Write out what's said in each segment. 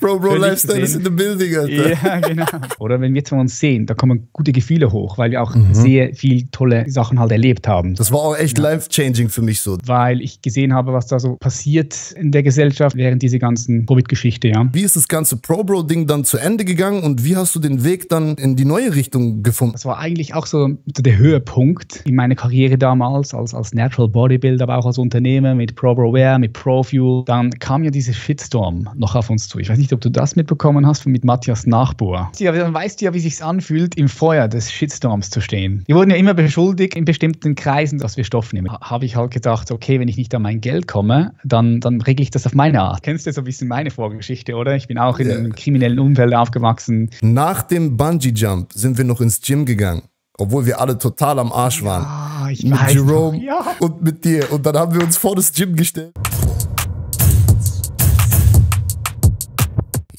Bro, Bro, Lifestyle ist in the building, Alter. Ja, genau. Oder wenn wir zwei uns sehen, da kommen gute Gefühle hoch, weil wir auch mhm. sehr viel tolle Sachen halt erlebt haben. Das war auch echt ja. life-changing für mich so. Weil ich gesehen habe, was da so passiert in der Gesellschaft während dieser ganzen Covid-Geschichte, ja. Wie ist das ganze Pro-Bro-Ding dann zu Ende gegangen und wie hast du den Weg dann in die neue Richtung gefunden? Das war eigentlich auch so der Höhepunkt in meiner Karriere damals als, als Natural Bodybuilder, aber auch als Unternehmer mit ProBroWare, mit ProFuel. Dann kam ja dieser Shitstorm noch auf uns zu. Ich weiß nicht, ob du das mitbekommen hast mit Matthias Nachbohr. Ja, dann weißt du ja, wie sich anfühlt, im Feuer des Shitstorms zu stehen. Wir wurden ja immer beschuldigt in bestimmten Kreisen, dass wir Stoff nehmen. Habe ich halt gedacht, okay, wenn ich nicht an mein Geld komme, dann, dann regle ich das auf meine Art. Kennst du so ein bisschen meine Vorgeschichte, oder? Ich bin auch in einem kriminellen Umfeld aufgewachsen. Nach dem Bungee-Jump sind wir noch ins Gym gegangen obwohl wir alle total am Arsch waren. Ja, ich mit Jerome noch, ja. und mit dir. Und dann haben wir uns vor das Gym gestellt.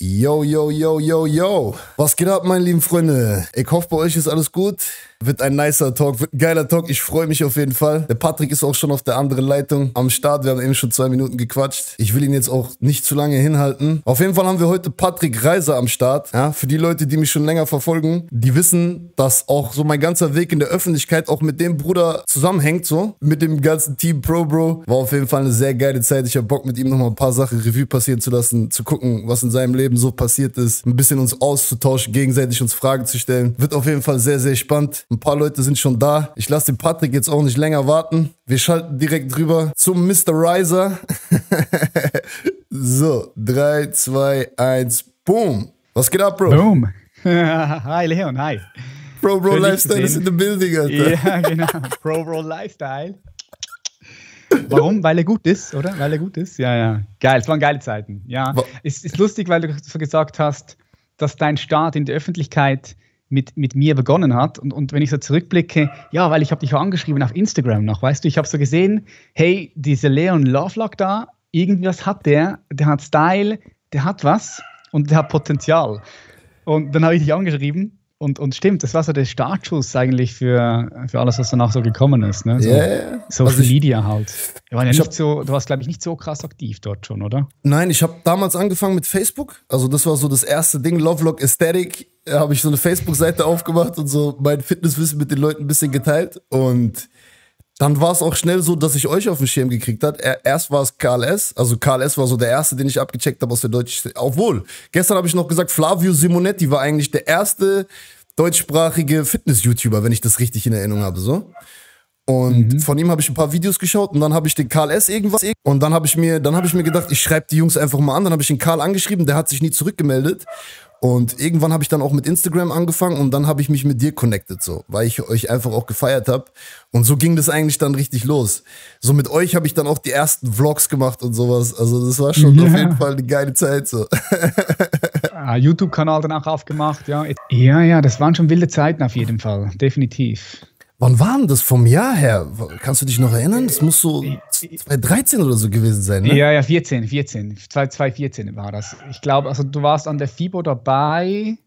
Yo, yo, yo, yo, yo. Was geht ab, meine lieben Freunde? Ich hoffe, bei euch ist alles gut. Wird ein nicer Talk, wird ein geiler Talk. Ich freue mich auf jeden Fall. Der Patrick ist auch schon auf der anderen Leitung am Start. Wir haben eben schon zwei Minuten gequatscht. Ich will ihn jetzt auch nicht zu lange hinhalten. Auf jeden Fall haben wir heute Patrick Reiser am Start. Ja, für die Leute, die mich schon länger verfolgen, die wissen, dass auch so mein ganzer Weg in der Öffentlichkeit auch mit dem Bruder zusammenhängt, so. Mit dem ganzen Team Pro Bro. War auf jeden Fall eine sehr geile Zeit. Ich habe Bock, mit ihm nochmal ein paar Sachen Revue passieren zu lassen, zu gucken, was in seinem Leben so passiert ist. Ein bisschen uns auszutauschen, gegenseitig uns Fragen zu stellen. Wird auf jeden Fall sehr, sehr spannend. Ein paar Leute sind schon da. Ich lasse den Patrick jetzt auch nicht länger warten. Wir schalten direkt rüber zum Mr. Riser. so, 3, 2, 1, boom. Was geht ab, Bro? Boom. hi, Leon, hi. Pro Bro Lifestyle ist in the building, Alter. Ja, genau. Pro Bro Lifestyle. Warum? Weil er gut ist, oder? Weil er gut ist? Ja, ja. Geil, es waren geile Zeiten. Ja. Es ist lustig, weil du so gesagt hast, dass dein Start in der Öffentlichkeit mit, mit mir begonnen hat. Und, und wenn ich so zurückblicke, ja, weil ich habe dich auch angeschrieben auf Instagram noch, weißt du, ich habe so gesehen, hey, dieser Leon Lovelock da, irgendwas hat der, der hat Style, der hat was und der hat Potenzial. Und dann habe ich dich angeschrieben und, und stimmt, das war so der Startschuss eigentlich für, für alles, was danach so gekommen ist. Ne? So, yeah. Social also Media halt. ja hab, so, du warst, glaube ich, nicht so krass aktiv dort schon, oder? Nein, ich habe damals angefangen mit Facebook. Also das war so das erste Ding, Lovelock Aesthetic. Habe ich so eine Facebook-Seite aufgemacht und so mein Fitnesswissen mit den Leuten ein bisschen geteilt. Und dann war es auch schnell so, dass ich euch auf den Schirm gekriegt hat. Erst war es KLS, also KLS war so der erste, den ich abgecheckt habe aus der deutschen. Obwohl, gestern habe ich noch gesagt, Flavio Simonetti war eigentlich der erste deutschsprachige Fitness-YouTuber, wenn ich das richtig in Erinnerung habe, so. Und mhm. von ihm habe ich ein paar Videos geschaut und dann habe ich den KLS irgendwas und dann habe ich mir dann habe ich mir gedacht, ich schreibe die Jungs einfach mal an, dann habe ich den Karl angeschrieben, der hat sich nie zurückgemeldet und irgendwann habe ich dann auch mit Instagram angefangen und dann habe ich mich mit dir connected, so, weil ich euch einfach auch gefeiert habe. Und so ging das eigentlich dann richtig los. So mit euch habe ich dann auch die ersten Vlogs gemacht und sowas. Also das war schon ja. auf jeden Fall eine geile Zeit. So. Ah, YouTube-Kanal dann auch aufgemacht, ja. Ja, ja, das waren schon wilde Zeiten auf jeden Fall, definitiv. Wann war denn das vom Jahr her? Kannst du dich noch erinnern? Das muss so 2013 oder so gewesen sein, ne? Ja, ja, 14, 14. 2014 war das. Ich glaube, also du warst an der FIBO dabei.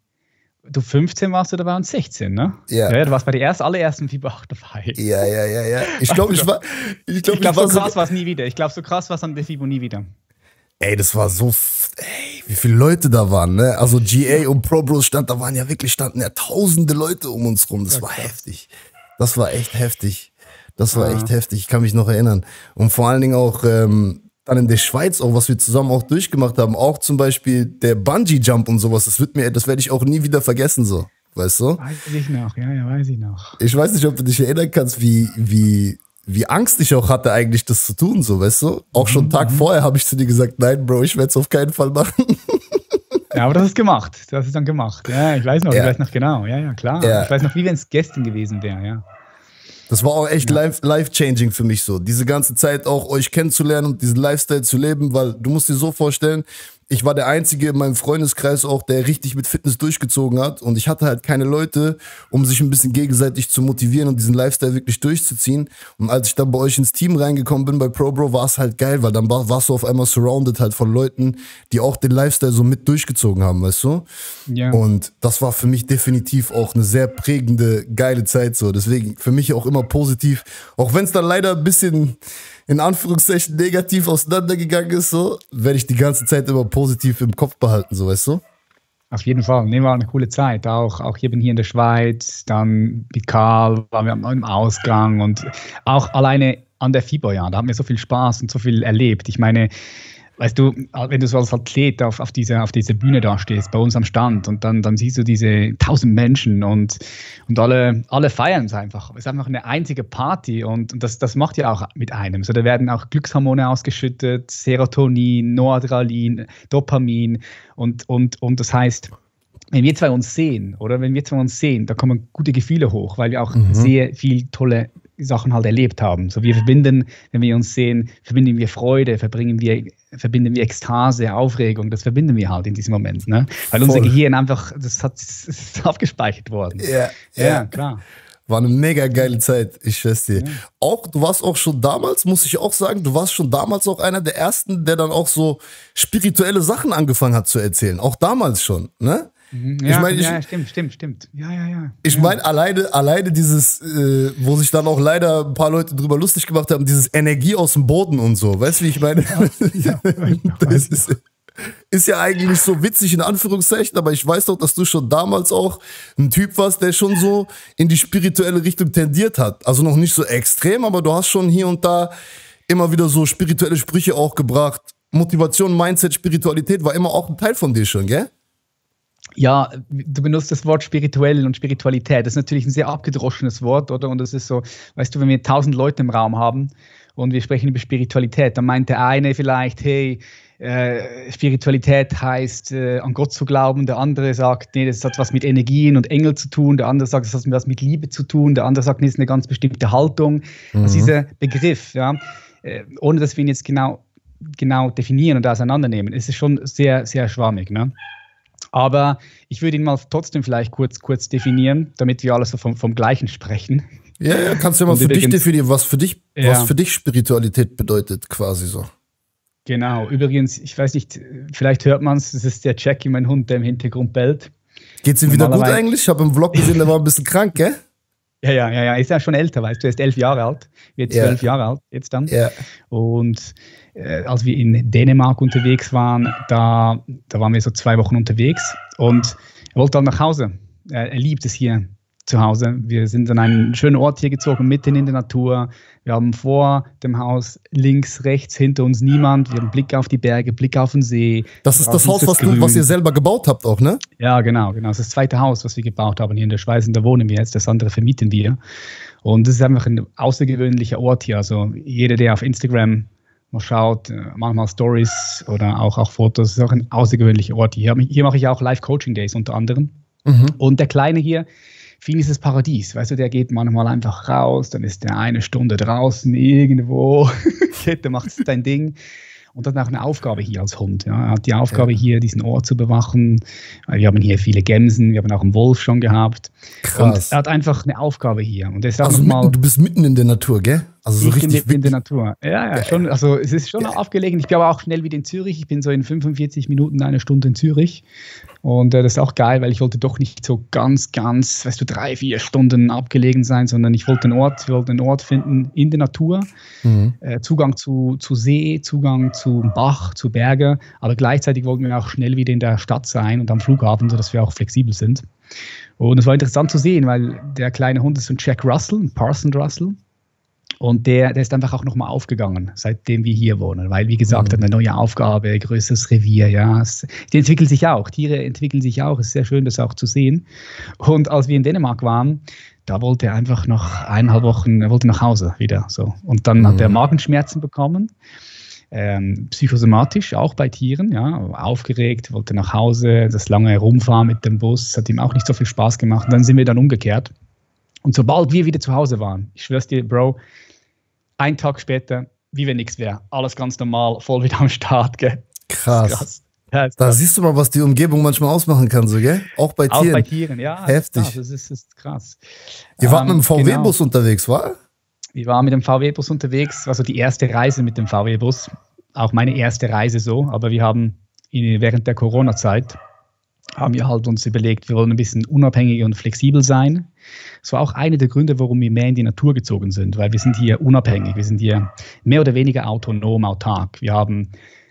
Du 15 warst du dabei und 16, ne? Ja. ja du warst bei der ersten, allerersten FIBO auch dabei. Ja, ja, ja, ja. Ich glaube, ich war. Ich glaube, glaub, so krass war es nie wieder. Ich glaube, so krass war es an der FIBO nie wieder. Ey, das war so. Ey, wie viele Leute da waren, ne? Also GA und Pro Bros stand, da waren ja wirklich, standen ja tausende Leute um uns rum. Das ja, war krass. heftig. Das war echt heftig. Das war ja. echt heftig. Ich kann mich noch erinnern. Und vor allen Dingen auch ähm, dann in der Schweiz, auch was wir zusammen auch durchgemacht haben, auch zum Beispiel der Bungee Jump und sowas. Das wird mir, das werde ich auch nie wieder vergessen so. Weißt du? Weiß ich noch, ja, ja, weiß ich noch. Ich weiß nicht, ob du dich erinnern kannst, wie, wie, wie Angst ich auch hatte, eigentlich das zu tun, so, weißt du? Auch schon einen Tag mhm. vorher habe ich zu dir gesagt, nein, Bro, ich werde es auf keinen Fall machen. Ja, aber das ist gemacht. Das ist dann gemacht. Ja, ich weiß noch, ja. ich weiß noch genau. Ja, ja, klar. Ja. Ich weiß noch, wie wenn es gestern gewesen wäre, ja. Das war auch echt ja. life-changing für mich so. Diese ganze Zeit auch euch kennenzulernen und diesen Lifestyle zu leben, weil du musst dir so vorstellen, ich war der Einzige in meinem Freundeskreis auch, der richtig mit Fitness durchgezogen hat. Und ich hatte halt keine Leute, um sich ein bisschen gegenseitig zu motivieren und diesen Lifestyle wirklich durchzuziehen. Und als ich dann bei euch ins Team reingekommen bin bei ProBro, war es halt geil, weil dann war, warst du auf einmal surrounded halt von Leuten, die auch den Lifestyle so mit durchgezogen haben, weißt du? Ja. Und das war für mich definitiv auch eine sehr prägende, geile Zeit so. Deswegen für mich auch immer positiv. Auch wenn es dann leider ein bisschen in Anführungszeichen negativ auseinandergegangen ist, so, werde ich die ganze Zeit immer positiv im Kopf behalten, so weißt du? Auf jeden Fall. Nehmen wir eine coole Zeit. Auch, auch hier, hier in der Schweiz, dann mit Karl waren wir im Ausgang und auch alleine an der FIBA, ja, da haben wir so viel Spaß und so viel erlebt. Ich meine, weißt du, wenn du so als Athlet auf, auf, dieser, auf dieser Bühne da stehst, bei uns am Stand und dann, dann siehst du diese tausend Menschen und, und alle, alle feiern es einfach. Es ist einfach eine einzige Party und, und das, das macht ja auch mit einem. So, da werden auch Glückshormone ausgeschüttet, Serotonin, Noradrenalin, Dopamin und, und, und das heißt, wenn wir zwei uns sehen, oder wenn wir zwei uns sehen, da kommen gute Gefühle hoch, weil wir auch mhm. sehr viel tolle Sachen halt erlebt haben. So wir verbinden, wenn wir uns sehen, verbinden wir Freude, verbringen wir, verbinden wir Ekstase, Aufregung, das verbinden wir halt in diesem Moment. Ne? Weil Voll. unser Gehirn einfach, das, hat, das ist aufgespeichert worden. Ja, ja, ja, klar. War eine mega geile Zeit, ich schwör's dir. Ja. Auch, du warst auch schon damals, muss ich auch sagen, du warst schon damals auch einer der ersten, der dann auch so spirituelle Sachen angefangen hat zu erzählen. Auch damals schon, ne? Mhm. Ja, ich mein, ich, ja, stimmt, stimmt, stimmt. Ja, ja, ja. Ich ja. meine, alleine, alleine dieses, äh, wo sich dann auch leider ein paar Leute drüber lustig gemacht haben, dieses Energie aus dem Boden und so. Weißt du, wie ich meine? Ja, das ist, ist ja eigentlich so witzig in Anführungszeichen, aber ich weiß doch, dass du schon damals auch ein Typ warst, der schon so in die spirituelle Richtung tendiert hat. Also noch nicht so extrem, aber du hast schon hier und da immer wieder so spirituelle Sprüche auch gebracht. Motivation, Mindset, Spiritualität war immer auch ein Teil von dir schon, gell? Ja, du benutzt das Wort spirituell und Spiritualität. Das ist natürlich ein sehr abgedroschenes Wort, oder? Und das ist so, weißt du, wenn wir tausend Leute im Raum haben und wir sprechen über Spiritualität, dann meint der eine vielleicht, hey, äh, Spiritualität heißt, äh, an Gott zu glauben. Der andere sagt, nee, das hat was mit Energien und Engel zu tun. Der andere sagt, das hat was mit Liebe zu tun. Der andere sagt, nee, das ist eine ganz bestimmte Haltung. Mhm. Also dieser Begriff, ja, äh, ohne dass wir ihn jetzt genau, genau definieren und auseinandernehmen, ist es schon sehr, sehr schwammig. Ne? Aber ich würde ihn mal trotzdem vielleicht kurz, kurz definieren, damit wir alle so vom, vom Gleichen sprechen. Ja, ja, kannst du ja mal für dich definieren, was für dich, ja. was für dich Spiritualität bedeutet, quasi so. Genau, übrigens, ich weiß nicht, vielleicht hört man es, das ist der Jackie, mein Hund, der im Hintergrund bellt. Geht's ihm wieder gut eigentlich? Ich habe im Vlog gesehen, der war ein bisschen krank, gell? Ja, ja, ja, ja, ist ja schon älter, weißt du, er ist elf Jahre alt, wird zwölf ja. Jahre alt jetzt dann. Ja. Und äh, als wir in Dänemark unterwegs waren, da, da waren wir so zwei Wochen unterwegs und er wollte dann nach Hause. Er, er liebt es hier zu Hause. Wir sind an einen schönen Ort hier gezogen, mitten in der Natur. Wir haben vor dem Haus links, rechts, hinter uns niemand. Wir haben Blick auf die Berge, Blick auf den See. Das ist das Haus, was, du, was, ihr selber gebaut habt auch, ne? Ja, genau, genau. Das ist das zweite Haus, was wir gebaut haben hier in der Schweiz. Und da wohnen wir jetzt. Das andere vermieten wir. Und das ist einfach ein außergewöhnlicher Ort hier. Also jeder, der auf Instagram man schaut, äh, manchmal Stories oder auch, auch Fotos. Das ist auch ein außergewöhnlicher Ort. Hier, hier mache ich auch Live-Coaching-Days unter anderem. Mhm. Und der Kleine hier, für ihn ist es Paradies. Weißt du, der geht manchmal einfach raus, dann ist der eine Stunde draußen irgendwo, der macht sein Ding und hat auch eine Aufgabe hier als Hund. Ja. Er hat die Aufgabe ja. hier, diesen Ort zu bewachen. Wir haben hier viele Gämsen, wir haben auch einen Wolf schon gehabt. Krass. Und er hat einfach eine Aufgabe hier. Und also mitten, mal, du bist mitten in der Natur, gell? Also so ich richtig bin in der Natur. Ja, ja, schon. Also es ist schon ja. aufgelegen. Ich aber auch schnell wieder in Zürich. Ich bin so in 45 Minuten, eine Stunde in Zürich. Und äh, das ist auch geil, weil ich wollte doch nicht so ganz, ganz, weißt du, drei, vier Stunden abgelegen sein, sondern ich wollte einen Ort, wollte einen Ort finden in der Natur. Mhm. Äh, Zugang zu, zu See, Zugang zu Bach, zu Berge. Aber gleichzeitig wollten wir auch schnell wieder in der Stadt sein und am Flughafen, sodass wir auch flexibel sind. Und es war interessant zu sehen, weil der kleine Hund ist ein Jack Russell, ein Parson Russell. Und der, der ist einfach auch nochmal aufgegangen, seitdem wir hier wohnen, weil, wie gesagt, mhm. eine neue Aufgabe, größeres Revier, ja. Es, die entwickeln sich auch, Tiere entwickeln sich auch, es ist sehr schön, das auch zu sehen. Und als wir in Dänemark waren, da wollte er einfach noch eineinhalb Wochen, er wollte nach Hause wieder, so. Und dann mhm. hat er mhm. Magenschmerzen bekommen. Ähm, psychosomatisch, auch bei Tieren, ja, aufgeregt, wollte nach Hause, das lange Herumfahren mit dem Bus, hat ihm auch nicht so viel Spaß gemacht. Und dann sind wir dann umgekehrt. Und sobald wir wieder zu Hause waren, ich schwör's dir, Bro, ein Tag später, wie wenn nichts wäre. Alles ganz normal, voll wieder am Start, gell? Krass. krass. Ja, da krass. siehst du mal, was die Umgebung manchmal ausmachen kann, so, gell? Auch bei Tieren. Auch bei Tieren, ja. Heftig. Das ist, ist krass. Ihr wart ähm, mit dem VW-Bus genau. unterwegs, war? Wir waren mit dem VW-Bus unterwegs, also die erste Reise mit dem VW-Bus. Auch meine erste Reise so, aber wir haben während der Corona-Zeit haben wir halt uns überlegt, wir wollen ein bisschen unabhängiger und flexibel sein. Das war auch einer der Gründe, warum wir mehr in die Natur gezogen sind, weil wir sind hier unabhängig, wir sind hier mehr oder weniger autonom, autark. Wir haben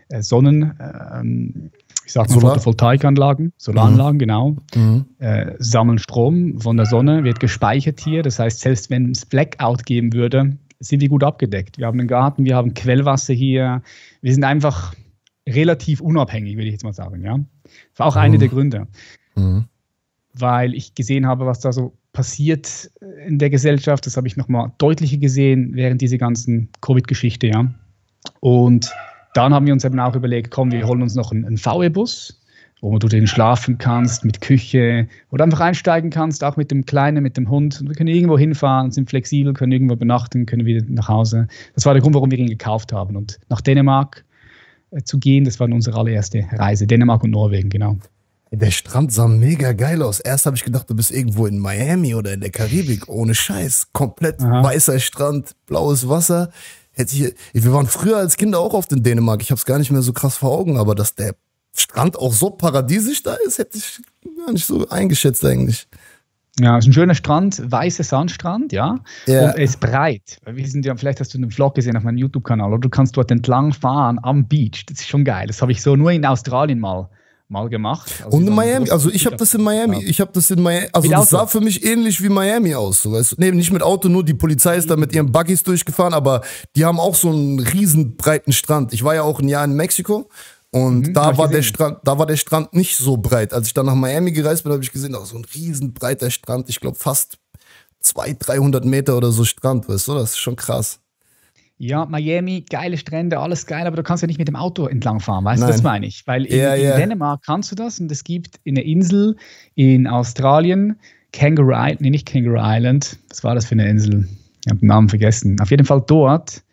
äh, Sonnen, ähm, ich sag mal Solar. Photovoltaikanlagen, Solaranlagen, mhm. genau, mhm. Äh, sammeln Strom von der Sonne, wird gespeichert hier. Das heißt, selbst wenn es Blackout geben würde, sind wir gut abgedeckt. Wir haben einen Garten, wir haben Quellwasser hier. Wir sind einfach relativ unabhängig, würde ich jetzt mal sagen. Ja? Das war auch mhm. einer der Gründe. Mhm. Weil ich gesehen habe, was da so passiert in der Gesellschaft. Das habe ich nochmal deutlicher gesehen während dieser ganzen Covid-Geschichte. Ja? Und dann haben wir uns eben auch überlegt, komm, wir holen uns noch einen, einen VW-Bus, wo du drin schlafen kannst, mit Küche oder einfach einsteigen kannst, auch mit dem Kleinen, mit dem Hund. Und wir können irgendwo hinfahren, sind flexibel, können irgendwo übernachten, können wieder nach Hause. Das war der Grund, warum wir ihn gekauft haben. Und nach Dänemark zu gehen, das war unsere allererste Reise. Dänemark und Norwegen, genau. Der Strand sah mega geil aus. Erst habe ich gedacht, du bist irgendwo in Miami oder in der Karibik. Ohne Scheiß. Komplett Aha. weißer Strand, blaues Wasser hätte ich, wir waren früher als Kinder auch auf den Dänemark. Ich habe es gar nicht mehr so krass vor Augen, aber dass der Strand auch so paradiesisch da ist, hätte ich gar nicht so eingeschätzt eigentlich. Ja, es ist ein schöner Strand, weißer Sandstrand, ja. ja. Und er ist breit. Wir sind ja, vielleicht hast du einen Vlog gesehen auf meinem YouTube-Kanal, oder du kannst dort entlang fahren am Beach. Das ist schon geil. Das habe ich so nur in Australien mal mal gemacht. Also und in Miami, also ich habe das in Miami, ich habe das in Miami, also das sah für mich ähnlich wie Miami aus, so weißt du? Nee, nicht mit Auto, nur die Polizei ist da mit ihren Buggies durchgefahren, aber die haben auch so einen riesen breiten Strand. Ich war ja auch ein Jahr in Mexiko und mhm, da war der Strand, da war der Strand nicht so breit. Als ich dann nach Miami gereist bin, habe ich gesehen, da so ein riesen breiter Strand, ich glaube fast 200, 300 Meter oder so Strand, weißt du? Das ist schon krass. Ja, Miami, geile Strände, alles geil, aber du kannst ja nicht mit dem Auto entlangfahren, weißt du, das meine ich. Weil in, ja, ja. in, Dänemark kannst du das und es gibt in der Insel in Australien, Kangaroo Island, nee, nicht Kangaroo Island, was war das für eine Insel? Ich habe den Namen vergessen. Auf jeden Fall dort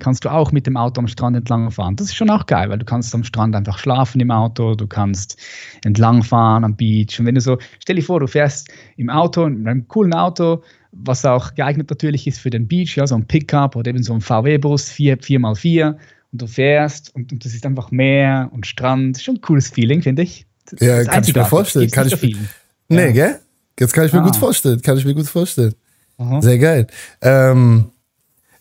kannst du auch mit dem Auto am Strand entlangfahren. Das ist schon auch geil, weil du kannst am Strand einfach schlafen im Auto, du kannst entlangfahren am Beach. Und wenn du so, stell dir vor, du fährst im Auto, in einem coolen Auto, was auch geeignet natürlich ist für den Beach, ja, so ein Pickup oder eben so ein VW-Bus, 4, 4x4 und du fährst und, und das ist einfach Meer und Strand. Schon ein cooles Feeling, finde ich. Das ja, kann ich mir vorstellen. Kann ich, nee, ja. gell? Jetzt kann ich mir ah. gut vorstellen. Kann ich mir gut vorstellen. Aha. Sehr geil. Ähm,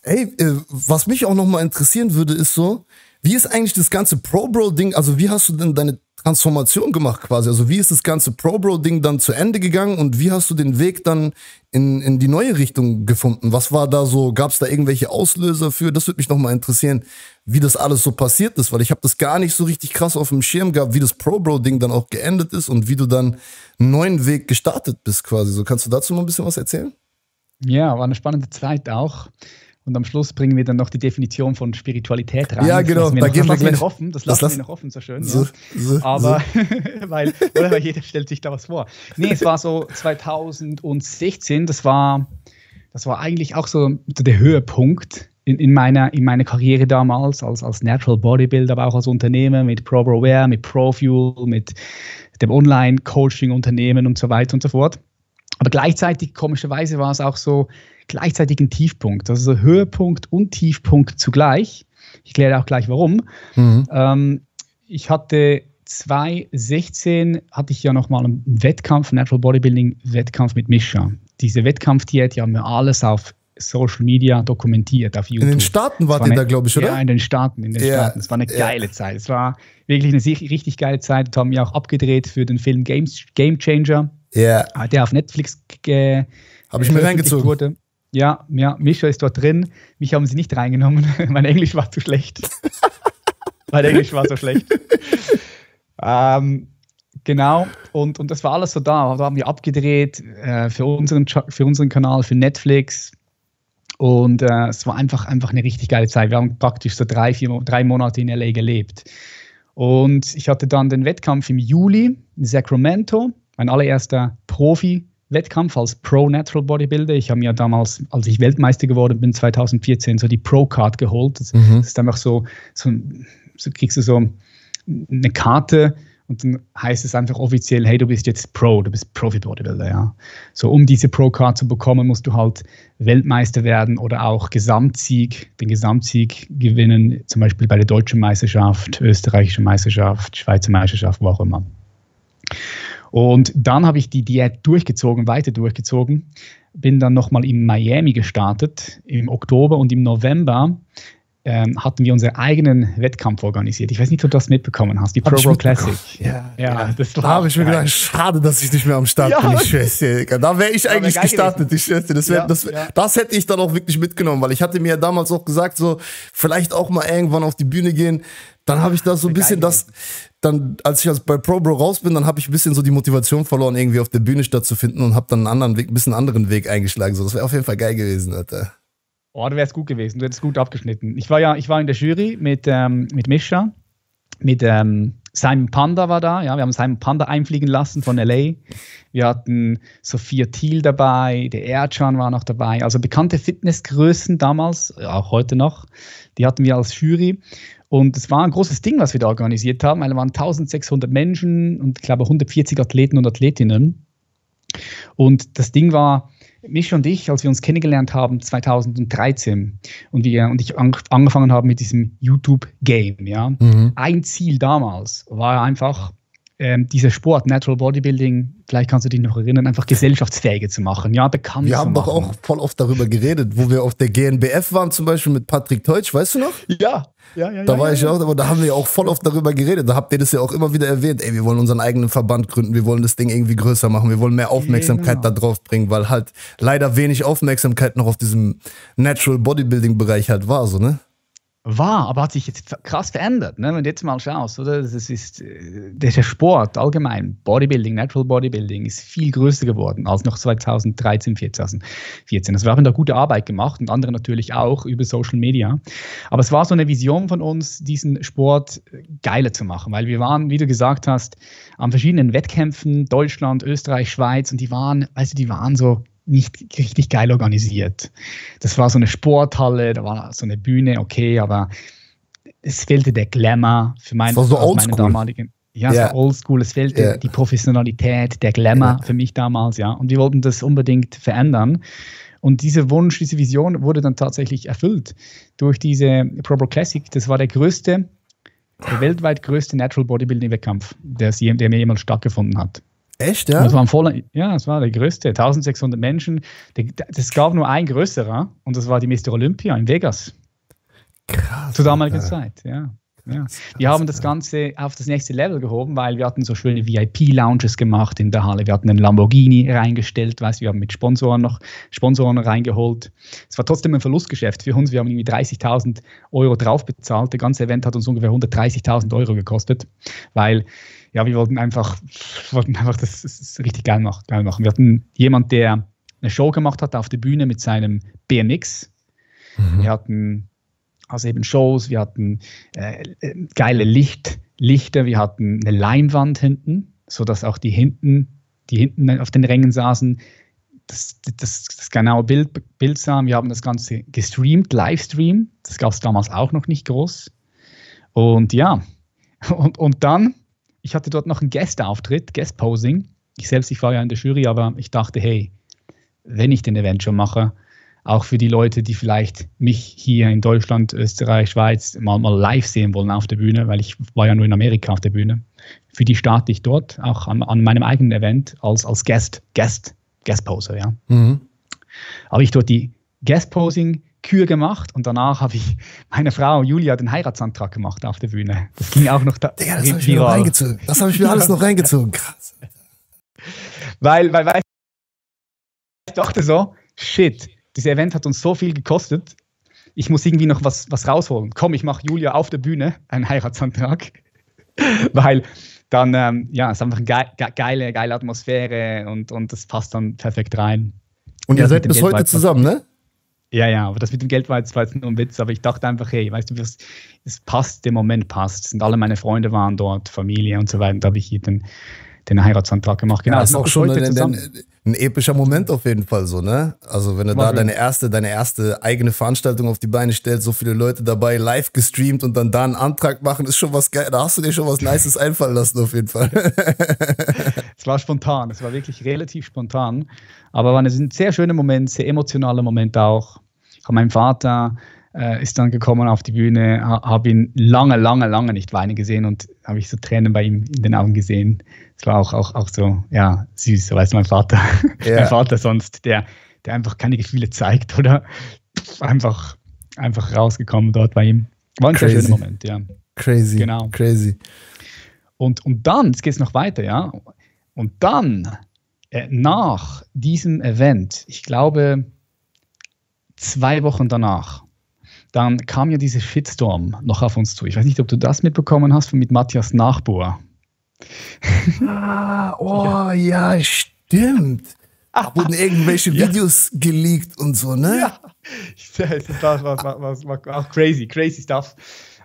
ey, äh, was mich auch nochmal interessieren würde, ist so, wie ist eigentlich das ganze Pro-Bro-Ding, also wie hast du denn deine Transformation gemacht quasi? Also wie ist das ganze Pro-Bro-Ding dann zu Ende gegangen und wie hast du den Weg dann in, in die neue Richtung gefunden? Was war da so, gab es da irgendwelche Auslöser für? Das würde mich nochmal interessieren, wie das alles so passiert ist, weil ich habe das gar nicht so richtig krass auf dem Schirm gehabt, wie das Pro-Bro-Ding dann auch geendet ist und wie du dann einen neuen Weg gestartet bist quasi. So kannst du dazu mal ein bisschen was erzählen? Ja, war eine spannende Zeit auch. Und am Schluss bringen wir dann noch die Definition von Spiritualität rein. Ja, genau. Da gehen wir gleich noch offen. Das lassen das wir noch offen, so schön. So, ja. so, Aber, so. weil, oder, weil jeder stellt sich da was vor. Nee, es war so 2016, das war, das war eigentlich auch so der Höhepunkt in, in, meiner, in meiner Karriere damals als, als Natural Bodybuilder, aber auch als Unternehmer mit ProBroWare, mit ProFuel, mit dem Online-Coaching-Unternehmen und so weiter und so fort. Aber gleichzeitig, komischerweise, war es auch so, gleichzeitig ein Tiefpunkt. Also so Höhepunkt und Tiefpunkt zugleich. Ich kläre auch gleich warum. Mhm. Ähm, ich hatte 2016 hatte ich ja nochmal einen Wettkampf, Natural Bodybuilding Wettkampf mit Mischa. Diese Wettkampfdiät, die haben wir alles auf Social Media dokumentiert, auf YouTube. In den Staaten wart ihr da, glaube ich, oder? Ja, in den Staaten, in den yeah. Staaten. Es war eine geile yeah. Zeit. Es war wirklich eine richtig geile Zeit. Das haben wir auch abgedreht für den Film Games, Game Changer, yeah. der auf Netflix ge Habe ich mir reingezogen. Wurde. Ja, ja, Mischa ist dort drin. Mich haben sie nicht reingenommen. mein Englisch war zu schlecht. mein Englisch war so schlecht. ähm, genau, und, und das war alles so da. Da haben wir abgedreht äh, für, unseren, für unseren Kanal, für Netflix. Und äh, es war einfach, einfach eine richtig geile Zeit. Wir haben praktisch so drei, vier, drei Monate in LA gelebt. Und ich hatte dann den Wettkampf im Juli in Sacramento, mein allererster Profi Wettkampf als Pro Natural Bodybuilder. Ich habe mir damals, als ich Weltmeister geworden bin, 2014, so die Pro-Card geholt. Das, mhm. das, ist einfach so, so, so kriegst du so eine Karte und dann heißt es einfach offiziell, hey, du bist jetzt Pro, du bist Profi-Bodybuilder, ja. So, um diese Pro-Card zu bekommen, musst du halt Weltmeister werden oder auch Gesamtsieg, den Gesamtsieg gewinnen, zum Beispiel bei der deutschen Meisterschaft, österreichischen Meisterschaft, Schweizer Meisterschaft, wo auch immer. Und dann habe ich die Diät durchgezogen, weiter durchgezogen. Bin dann nochmal in Miami gestartet im Oktober und im November ähm, hatten wir unseren eigenen Wettkampf organisiert. Ich weiß nicht, ob du das mitbekommen hast, die Pro Bowl Classic. Ja, ja, ja. Das da habe ich mir gedacht, schade, dass ich nicht mehr am Start ja. bin. Ich schwör's Da wäre ich eigentlich wär gestartet. Ich schwör's das, wär, das, das hätte ich dann auch wirklich mitgenommen, weil ich hatte mir ja damals auch gesagt, so vielleicht auch mal irgendwann auf die Bühne gehen. Dann habe ich da so ein bisschen das, dann, als ich also bei Pro Bro raus bin, dann habe ich ein bisschen so die Motivation verloren, irgendwie auf der Bühne stattzufinden und habe dann einen anderen Weg, ein bisschen anderen Weg eingeschlagen. So, das wäre auf jeden Fall geil gewesen, Alter. Oh, du wärst gut gewesen. Du hättest gut abgeschnitten. Ich war ja, ich war in der Jury mit, ähm, mit Mischa, mit ähm, Simon Panda war da. Ja, wir haben Simon Panda einfliegen lassen von LA. Wir hatten Sophia Thiel dabei, der Ercan war noch dabei. Also bekannte Fitnessgrößen damals, auch heute noch. Die hatten wir als Jury. Und es war ein großes Ding, was wir da organisiert haben. Es waren 1600 Menschen und ich glaube 140 Athleten und Athletinnen. Und das Ding war, mich und ich, als wir uns kennengelernt haben 2013 und wir und ich an, angefangen haben mit diesem YouTube-Game, ja, mhm. ein Ziel damals war einfach ähm, dieser Sport, Natural Bodybuilding, vielleicht kannst du dich noch erinnern, einfach gesellschaftsfähiger zu machen, ja, bekannt Wir haben doch auch voll oft darüber geredet, wo wir auf der GNBF waren, zum Beispiel mit Patrick Teutsch, weißt du noch? Ja, ja, ja. Da ja, war ja, ich ja. auch, aber da haben wir auch voll oft darüber geredet. Da habt ihr das ja auch immer wieder erwähnt. Ey, wir wollen unseren eigenen Verband gründen, wir wollen das Ding irgendwie größer machen, wir wollen mehr Aufmerksamkeit genau. da drauf bringen, weil halt leider wenig Aufmerksamkeit noch auf diesem Natural Bodybuilding Bereich halt war, so, ne? War, aber hat sich jetzt krass verändert. Ne? Wenn du jetzt mal schaust, oder? Das ist äh, der Sport allgemein, Bodybuilding, Natural Bodybuilding ist viel größer geworden als noch 2013, 2014. Also wir haben da gute Arbeit gemacht und andere natürlich auch über Social Media. Aber es war so eine Vision von uns, diesen Sport äh, geiler zu machen, weil wir waren, wie du gesagt hast, an verschiedenen Wettkämpfen, Deutschland, Österreich, Schweiz und die waren, also die waren so nicht richtig geil organisiert. Das war so eine Sporthalle, da war so eine Bühne, okay, aber es fehlte der Glamour für mein, so meine damaligen. Ja, yeah. so oldschool, es fehlte yeah. die Professionalität, der Glamour yeah. für mich damals, ja. Und wir wollten das unbedingt verändern. Und dieser Wunsch, diese Vision wurde dann tatsächlich erfüllt durch diese Pro Bowl Classic. Das war der größte, der weltweit größte Natural Bodybuilding-Wettkampf, der, der mir jemals stattgefunden hat. Echt, ja? Das war voller, ja, das war der größte. 1600 Menschen. Es gab nur ein größerer und das war die Mr. Olympia in Vegas. Krass. Zur damaligen Zeit, ja. Ja. Wir haben das Ganze auf das nächste Level gehoben, weil wir hatten so schöne VIP-Lounges gemacht in der Halle. Wir hatten einen Lamborghini reingestellt, weißt, wir haben mit Sponsoren noch Sponsoren reingeholt. Es war trotzdem ein Verlustgeschäft für uns. Wir haben irgendwie 30.000 Euro drauf bezahlt. Der ganze Event hat uns ungefähr 130.000 Euro gekostet, weil ja, wir wollten einfach, wollten einfach das, das richtig geil machen, geil machen. Wir hatten jemanden, der eine Show gemacht hat auf der Bühne mit seinem BMX. Mhm. Wir hatten also eben Shows, wir hatten äh, äh, geile Licht, Lichter, wir hatten eine Leinwand hinten, sodass auch die hinten, die hinten auf den Rängen saßen, das, das, das genaue Bild, Bild sahen. Wir haben das Ganze gestreamt, Livestream. Das gab es damals auch noch nicht groß. Und ja, und, und dann ich hatte dort noch einen Guest-Posing. Ich selbst, ich war ja in der Jury, aber ich dachte, hey, wenn ich den Event schon mache, auch für die Leute, die vielleicht mich hier in Deutschland, Österreich, Schweiz mal, mal live sehen wollen auf der Bühne, weil ich war ja nur in Amerika auf der Bühne. Für die starte ich dort, auch an, an meinem eigenen Event als, als Guest, Guest, Guest-Poser, ja. Mhm. Habe ich dort die Guest-Posing Kür gemacht und danach habe ich meiner Frau Julia den Heiratsantrag gemacht auf der Bühne. Das ging auch noch da. Digga, das habe ich mir reingezogen. Das habe ich mir alles noch reingezogen. Krass. Weil, weil, weil ich dachte so, shit, dieses Event hat uns so viel gekostet. Ich muss irgendwie noch was, was rausholen. Komm, ich mache Julia auf der Bühne einen Heiratsantrag. weil dann, ähm, ja, es ist einfach eine ge geile, geile Atmosphäre und, und das passt dann perfekt rein. Und ihr seid bis heute zusammen, ne? Ja, ja, aber das mit dem Geld war jetzt, war jetzt nur ein Witz, aber ich dachte einfach, hey, weißt du, es passt, der Moment passt. Sind alle meine Freunde waren dort, Familie und so weiter. Da habe ich hier den, den Heiratsantrag gemacht. Genau, ja, das ist auch schon ein, ein, ein, epischer Moment auf jeden Fall so, ne? Also wenn du war da deine erste, deine erste eigene Veranstaltung auf die Beine stellst, so viele Leute dabei, live gestreamt und dann da einen Antrag machen, ist schon was geil. Da hast du dir schon was Nices einfallen lassen auf jeden Fall. es war spontan, es war wirklich relativ spontan, aber war ein sehr schöner Moment, sehr emotionaler Moment auch. Meinen Vater äh, ist dann gekommen auf die Bühne, habe ihn lange, lange, lange nicht weinen gesehen und habe ich so Tränen bei ihm in den Augen gesehen. Es war auch, auch, auch so, ja, süß, so weiß mein Vater. Ja. mein Vater sonst, der, der einfach keine Gefühle zeigt oder einfach, einfach rausgekommen dort bei ihm. War ein Crazy. sehr schöner Moment, ja. Crazy. Genau. Crazy. Und, und dann, jetzt geht es noch weiter, ja. Und dann, äh, nach diesem Event, ich glaube, zwei Wochen danach, dann kam ja dieser Shitstorm noch auf uns zu. Ich weiß nicht, ob du das mitbekommen hast mit Matthias Nachbohr. Ah, oh ja, ja stimmt. Da wurden irgendwelche Videos ja. geleakt und so, ne? Ja, das war, war, war, war auch crazy, crazy stuff.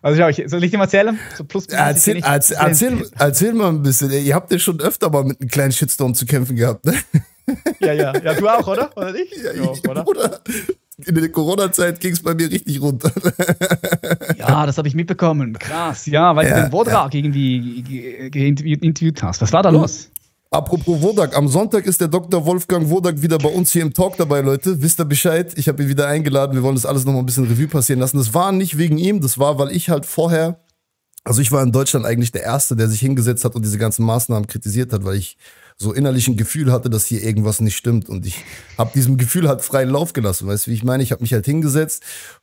Also schau, ich, soll ich dir mal erzählen? So plus, plus erzähl, erzähl, erzähl, erzähl, mal ein bisschen. Ihr habt ja schon öfter mal mit einem kleinen Shitstorm zu kämpfen gehabt, ne? Ja, ja. Ja, du auch, oder? Oder nicht? Ja, ich, oder? oder? In der Corona-Zeit ging es bei mir richtig runter. Ja, das habe ich mitbekommen. Krass, ja, weil ja, du den Wodrak ja. irgendwie interviewt hast. Was war da los? Apropos Wodak, am Sonntag ist der Dr. Wolfgang Wodak wieder bei uns hier im Talk dabei, Leute. Wisst ihr Bescheid? Ich habe ihn wieder eingeladen. Wir wollen das alles nochmal ein bisschen Revue passieren lassen. Das war nicht wegen ihm, das war, weil ich halt vorher, also ich war in Deutschland eigentlich der Erste, der sich hingesetzt hat und diese ganzen Maßnahmen kritisiert hat, weil ich so innerlich ein Gefühl hatte, dass hier irgendwas nicht stimmt. Und ich habe diesem Gefühl halt freien Lauf gelassen. Weißt du, wie ich meine? Ich habe mich halt hingesetzt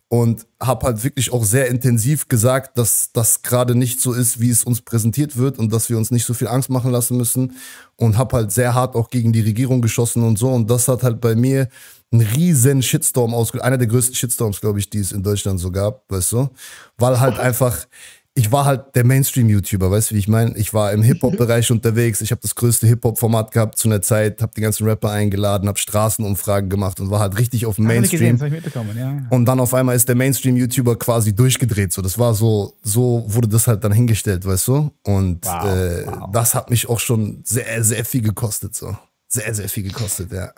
und habe halt wirklich auch sehr intensiv gesagt, dass das gerade nicht so ist, wie es uns präsentiert wird und dass wir uns nicht so viel Angst machen lassen müssen. Und habe halt sehr hart auch gegen die Regierung geschossen und so. Und das hat halt bei mir einen riesen Shitstorm ausgelöst. Einer der größten Shitstorms, glaube ich, die es in Deutschland so gab, weißt du? Weil halt einfach ich war halt der Mainstream-YouTuber, weißt du, wie ich meine? Ich war im Hip-Hop-Bereich unterwegs, ich habe das größte Hip-Hop-Format gehabt zu einer Zeit, habe die ganzen Rapper eingeladen, habe Straßenumfragen gemacht und war halt richtig auf dem Mainstream. Gesehen, ja. Und dann auf einmal ist der Mainstream-YouTuber quasi durchgedreht. So, das war so, so wurde das halt dann hingestellt, weißt du? Und wow, äh, wow. das hat mich auch schon sehr, sehr viel gekostet. So. Sehr, sehr viel gekostet, ja.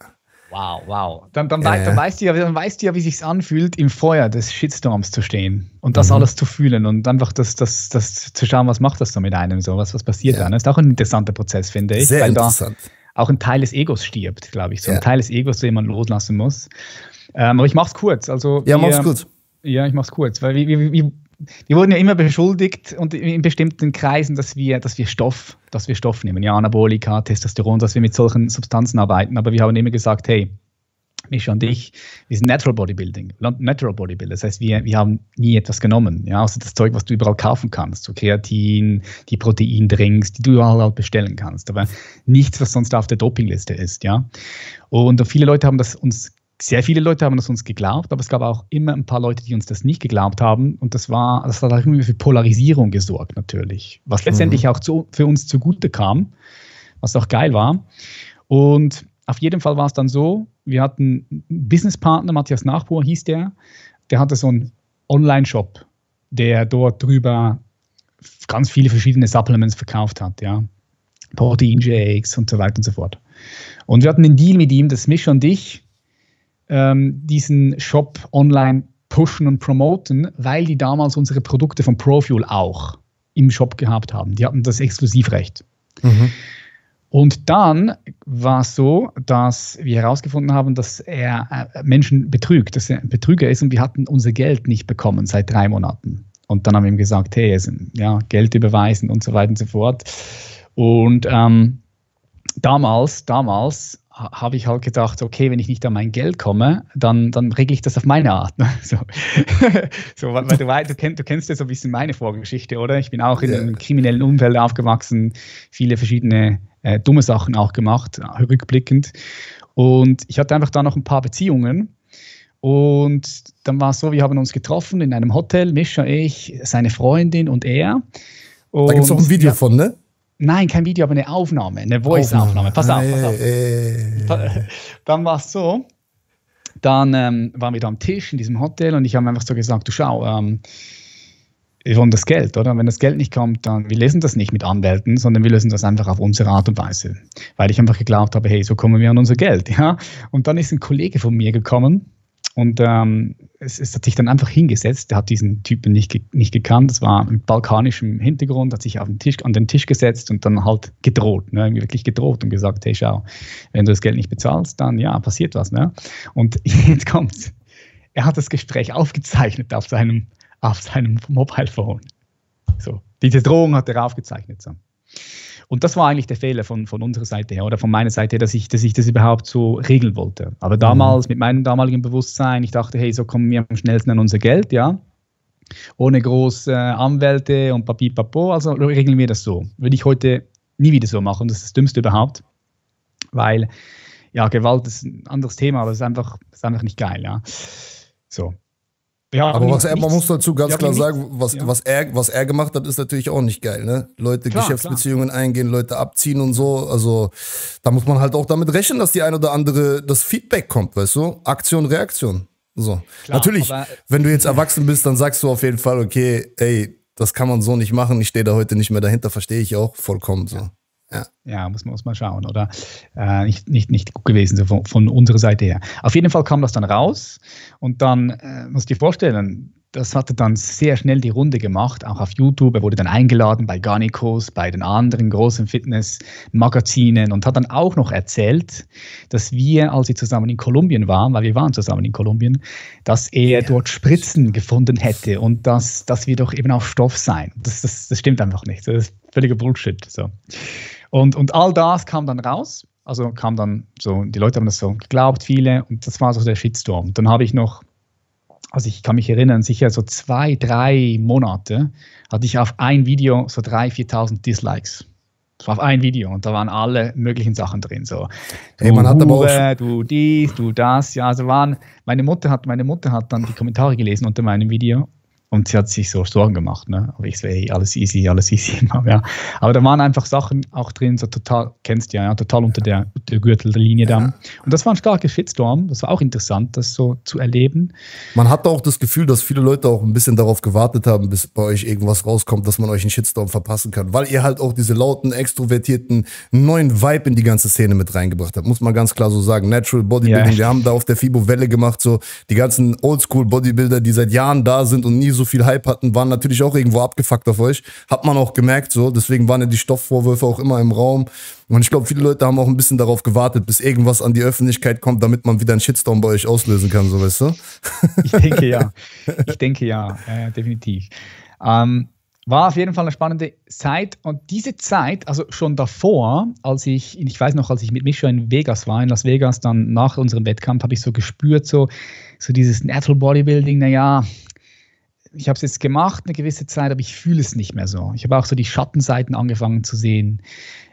Wow, wow. Dann, dann, ja, dann, weißt du ja, dann weißt du ja, wie sich anfühlt, im Feuer des Shitstorms zu stehen und das mhm. alles zu fühlen und einfach das, das, das zu schauen, was macht das so mit einem, so was, was passiert ja. dann. Das ist auch ein interessanter Prozess, finde ich. Sehr weil interessant. Da auch ein Teil des Egos stirbt, glaube ich. So ja. ein Teil des Egos, den man loslassen muss. Ähm, aber ich mach's kurz. Also, ja, mach's kurz. Ja, ich mach's kurz, weil wie, wie, wir wurden ja immer beschuldigt und in bestimmten Kreisen, dass wir, dass wir Stoff, dass wir Stoff nehmen, ja, Anabolika, Testosteron, dass wir mit solchen Substanzen arbeiten. Aber wir haben immer gesagt, hey, Mischa und ich, wir sind Natural Bodybuilding, Natural Bodybuilder. Das heißt, wir, wir haben nie etwas genommen, ja, außer das Zeug, was du überall kaufen kannst, so Kreatin, die Proteindrinks, die du überall halt bestellen kannst, aber nichts, was sonst auf der Dopingliste ist, ja. Und viele Leute haben das uns sehr viele Leute haben das uns geglaubt, aber es gab auch immer ein paar Leute, die uns das nicht geglaubt haben. Und das war, das hat auch immer für Polarisierung gesorgt, natürlich. Was letztendlich mhm. auch zu, für uns zugute kam, was auch geil war. Und auf jeden Fall war es dann so, wir hatten einen Businesspartner, Matthias Nachbohr hieß der, der hatte so einen Online-Shop, der dort drüber ganz viele verschiedene Supplements verkauft hat, ja. Protein Jakes und so weiter und so fort. Und wir hatten den Deal mit ihm, dass Misch und ich ähm, diesen Shop online pushen und promoten, weil die damals unsere Produkte von Profuel auch im Shop gehabt haben. Die hatten das Exklusivrecht. Mhm. Und dann war es so, dass wir herausgefunden haben, dass er äh, Menschen betrügt, dass er ein Betrüger ist und wir hatten unser Geld nicht bekommen seit drei Monaten. Und dann haben wir ihm gesagt, hey, ja, Geld überweisen und so weiter und so fort. Und ähm, damals, damals habe ich halt gedacht, okay, wenn ich nicht an mein Geld komme, dann, dann regle ich das auf meine Art. Ne? So, so weil, du, weißt, du, kennst, du kennst ja so ein bisschen meine Vorgeschichte, oder? Ich bin auch in einem kriminellen Umfeld aufgewachsen, viele verschiedene äh, dumme Sachen auch gemacht, rückblickend. Und ich hatte einfach da noch ein paar Beziehungen. Und dann war es so, wir haben uns getroffen in einem Hotel, Mischa, ich, seine Freundin und er. Und da gibt es auch ein Video ja, von, ne? Nein, kein Video, aber eine Aufnahme, eine Voice-Aufnahme. Pass auf, pass auf. Äh. Dann war es so, dann ähm, waren wir da am Tisch in diesem Hotel und ich habe einfach so gesagt, du schau, ähm, wir wollen das Geld, oder? Wenn das Geld nicht kommt, dann, wir lesen das nicht mit Anwälten, sondern wir lösen das einfach auf unsere Art und Weise. Weil ich einfach geglaubt habe, hey, so kommen wir an unser Geld, ja? Und dann ist ein Kollege von mir gekommen, und ähm, es, es, hat sich dann einfach hingesetzt. Der hat diesen Typen nicht, nicht gekannt. Das war mit balkanischem Hintergrund, hat sich auf den Tisch, an den Tisch gesetzt und dann halt gedroht, ne? wirklich gedroht und gesagt: Hey, schau, wenn du das Geld nicht bezahlst, dann ja, passiert was. Ne? Und jetzt kommt's. er hat das Gespräch aufgezeichnet auf seinem, auf seinem Mobile Phone. So, diese Drohung hat er aufgezeichnet. So. Und das war eigentlich der Fehler von, von unserer Seite her oder von meiner Seite her, dass ich, dass ich das überhaupt so regeln wollte. Aber damals, mhm. mit meinem damaligen Bewusstsein, ich dachte, hey, so kommen wir am schnellsten an unser Geld, ja. Ohne große äh, Anwälte und Papipapo, also regeln wir das so. Würde ich heute nie wieder so machen, das ist das Dümmste überhaupt. Weil, ja, Gewalt ist ein anderes Thema, aber es ist einfach, ist einfach nicht geil, ja. So. Ja, aber was er, man muss dazu ganz klar sagen, was, ja. was, er, was er gemacht hat, ist natürlich auch nicht geil. Ne? Leute klar, Geschäftsbeziehungen klar. eingehen, Leute abziehen und so. Also da muss man halt auch damit rechnen, dass die ein oder andere das Feedback kommt, weißt du? Aktion, Reaktion. So. Klar, natürlich, aber, wenn du jetzt erwachsen bist, dann sagst du auf jeden Fall, okay, ey, das kann man so nicht machen. Ich stehe da heute nicht mehr dahinter, verstehe ich auch vollkommen so. Ja, ja muss, man, muss man schauen, oder? Äh, nicht, nicht, nicht gut gewesen, so von, von, unserer Seite her. Auf jeden Fall kam das dann raus und dann, äh, musst du dir vorstellen, das hatte dann sehr schnell die Runde gemacht, auch auf YouTube. Er wurde dann eingeladen bei Garnicos, bei den anderen großen Fitnessmagazinen und hat dann auch noch erzählt, dass wir, als sie zusammen in Kolumbien waren, weil wir waren zusammen in Kolumbien, dass er ja. dort Spritzen gefunden hätte und dass, dass wir doch eben auch Stoff seien. Das, das, das stimmt einfach nicht. Das ist völliger Bullshit. So. Und, und all das kam dann raus. Also kam dann so, die Leute haben das so geglaubt, viele, und das war so der Shitstorm. Dann habe ich noch also ich kann mich erinnern, sicher so zwei, drei Monate hatte ich auf ein Video so 3.000, 4.000 Dislikes. Das war auf ein Video und da waren alle möglichen Sachen drin. So, du, hey, man hat Hure, aber auch du dies, du das. Ja, also waren, meine Mutter hat, meine Mutter hat dann die Kommentare gelesen unter meinem Video und sie hat sich so Sorgen gemacht, ne? Aber ich so, hey, alles easy, alles easy. ja. Aber da waren einfach Sachen auch drin, so total, kennst du ja, ja total unter der, der Gürtellinie ja. dann. Und das war ein starker Shitstorm. Das war auch interessant, das so zu erleben. Man hatte auch das Gefühl, dass viele Leute auch ein bisschen darauf gewartet haben, bis bei euch irgendwas rauskommt, dass man euch einen Shitstorm verpassen kann. Weil ihr halt auch diese lauten, extrovertierten, neuen Vibe in die ganze Szene mit reingebracht habt. Muss man ganz klar so sagen. Natural Bodybuilding. Ja. Wir haben da auf der FIBO Welle gemacht, so die ganzen Oldschool Bodybuilder, die seit Jahren da sind und nie so so viel Hype hatten, waren natürlich auch irgendwo abgefuckt auf euch. Hat man auch gemerkt so. Deswegen waren ja die Stoffvorwürfe auch immer im Raum. Und ich glaube, viele Leute haben auch ein bisschen darauf gewartet, bis irgendwas an die Öffentlichkeit kommt, damit man wieder einen Shitstorm bei euch auslösen kann, so weißt du? Ich denke ja. Ich denke ja, äh, definitiv. Ähm, war auf jeden Fall eine spannende Zeit. Und diese Zeit, also schon davor, als ich, ich weiß noch, als ich mit Mischa in Vegas war, in Las Vegas, dann nach unserem Wettkampf, habe ich so gespürt, so, so dieses Natural Bodybuilding, naja, ich habe es jetzt gemacht eine gewisse Zeit, aber ich fühle es nicht mehr so. Ich habe auch so die Schattenseiten angefangen zu sehen,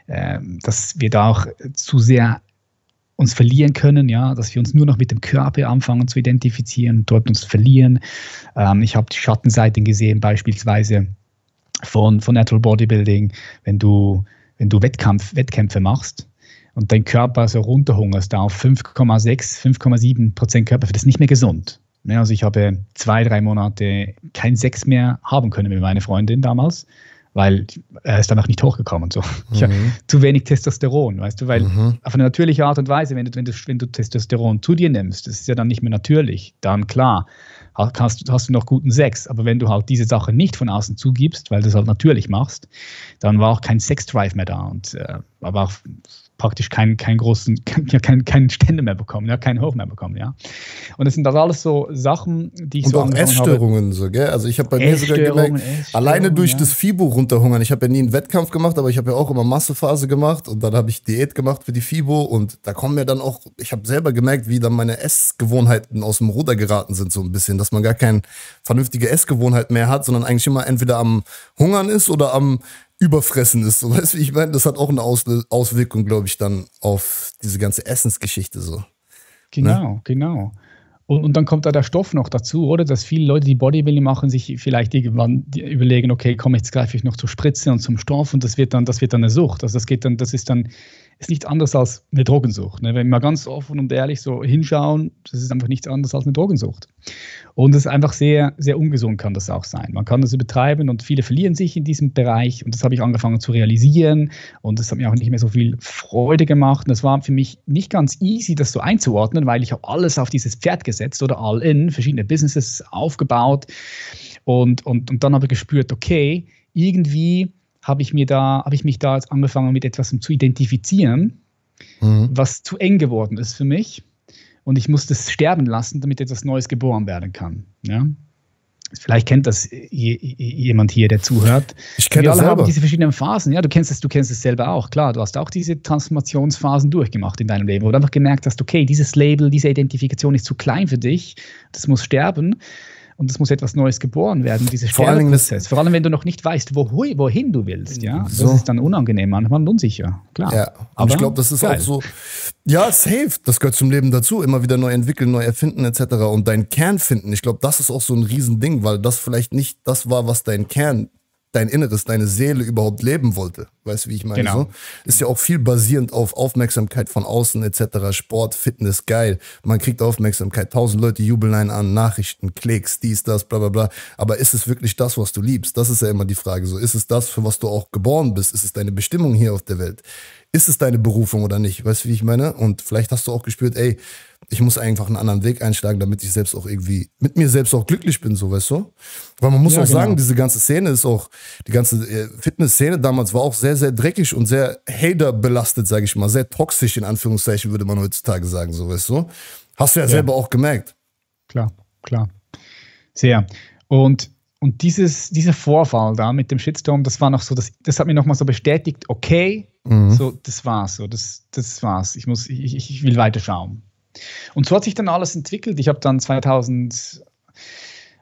äh, dass wir da auch zu sehr uns verlieren können, ja, dass wir uns nur noch mit dem Körper anfangen zu identifizieren und dort uns verlieren. Ähm, ich habe die Schattenseiten gesehen, beispielsweise von, von Natural Bodybuilding, wenn du, wenn du Wettkampf, Wettkämpfe machst und dein Körper so runterhungerst auf 5,6, 5,7 Prozent Körper, das ist nicht mehr gesund. Also ich habe zwei, drei Monate kein Sex mehr haben können mit meiner Freundin damals, weil er ist danach nicht hochgekommen. So. Ich mhm. zu wenig Testosteron, weißt du, weil mhm. auf eine natürliche Art und Weise, wenn du, wenn, du, wenn du Testosteron zu dir nimmst, das ist ja dann nicht mehr natürlich, dann klar, hast, hast du noch guten Sex. Aber wenn du halt diese Sache nicht von außen zugibst, weil du es halt natürlich machst, dann war auch kein Sexdrive mehr da. Und äh, aber auch praktisch keinen, keinen großen, keinen, keinen Stände mehr bekommen, ja, keinen Hof mehr bekommen, ja. Und das sind das alles so Sachen, die ich und so auch Essstörungen so, gell? Also ich habe bei mir sogar gemerkt, alleine durch ja. das FIBO runterhungern. Ich habe ja nie einen Wettkampf gemacht, aber ich habe ja auch immer Massephase gemacht und dann habe ich Diät gemacht für die FIBO und da kommen mir dann auch, ich habe selber gemerkt, wie dann meine Essgewohnheiten aus dem Ruder geraten sind so ein bisschen, dass man gar keine vernünftige Essgewohnheit mehr hat, sondern eigentlich immer entweder am Hungern ist oder am überfressen ist. So, weißt du, ich meine? Das hat auch eine Aus Auswirkung, glaube ich, dann auf diese ganze Essensgeschichte so. Genau, ne? genau. Und, und, dann kommt da der Stoff noch dazu, oder? Dass viele Leute, die Bodybuilding machen, sich vielleicht irgendwann überlegen, okay, komm, jetzt greife ich noch zur Spritze und zum Stoff und das wird dann, das wird dann eine Sucht. Also das geht dann, das ist dann ist nichts anderes als eine Drogensucht. Ne? Wenn wir mal ganz offen und ehrlich so hinschauen, das ist einfach nichts anderes als eine Drogensucht. Und es ist einfach sehr, sehr ungesund kann das auch sein. Man kann das übertreiben und viele verlieren sich in diesem Bereich und das habe ich angefangen zu realisieren und das hat mir auch nicht mehr so viel Freude gemacht. Und es war für mich nicht ganz easy, das so einzuordnen, weil ich habe alles auf dieses Pferd gesetzt oder all in, verschiedene Businesses aufgebaut und, und, und dann habe ich gespürt, okay, irgendwie habe ich mir da, habe ich mich da jetzt angefangen mit etwas zu identifizieren, mhm. was zu eng geworden ist für mich. und ich muss das sterben lassen, damit etwas Neues geboren werden kann. Ja? Vielleicht kennt das jemand hier, der zuhört. Ich kenne das selber. haben diese verschiedenen Phasen. Ja, du kennst es, du kennst es selber auch. Klar, du hast auch diese Transformationsphasen durchgemacht in deinem Leben, wo du einfach gemerkt hast, okay, dieses Label, diese Identifikation ist zu klein für dich, das muss sterben und es muss etwas Neues geboren werden, dieser Vor allem. Vor allem, wenn du noch nicht weißt, wo, wohin du willst, ja. So. Das ist dann unangenehm, manchmal unsicher, klar. Ja, aber ich glaube, das ist geil. auch so, ja, safe, das gehört zum Leben dazu, immer wieder neu entwickeln, neu erfinden etc. und deinen Kern finden. Ich glaube, das ist auch so ein Riesending, weil das vielleicht nicht das war, was dein Kern dein Inneres, deine Seele überhaupt leben wollte. Weißt du, wie ich meine? Genau. So? Ist ja auch viel basierend auf Aufmerksamkeit von außen etc. Sport, Fitness, geil. Man kriegt Aufmerksamkeit. Tausend Leute jubeln einen an, Nachrichten, Klicks, dies, das, bla bla bla. Aber ist es wirklich das, was du liebst? Das ist ja immer die Frage. So, ist es das, für was du auch geboren bist? Ist es deine Bestimmung hier auf der Welt? Ist es deine Berufung oder nicht? Weißt du, wie ich meine? Und vielleicht hast du auch gespürt, ey, ich muss einfach einen anderen Weg einschlagen, damit ich selbst auch irgendwie mit mir selbst auch glücklich bin, so weißt du? Weil man muss ja, auch genau. sagen, diese ganze Szene ist auch, die ganze äh, Fitness-Szene damals war auch sehr, sehr dreckig und sehr hater belastet, sage ich mal, sehr toxisch in Anführungszeichen, würde man heutzutage sagen, so weißt du? Hast du ja, ja. selber auch gemerkt. Klar, klar. Sehr. Und und dieses, dieser Vorfall da mit dem Shitstorm, das war noch so, das, das hat mir nochmal so bestätigt, okay, mhm. so, das war's, so, das, das war's. Ich muss, ich, ich will weiterschauen. Und so hat sich dann alles entwickelt. Ich habe dann 2000,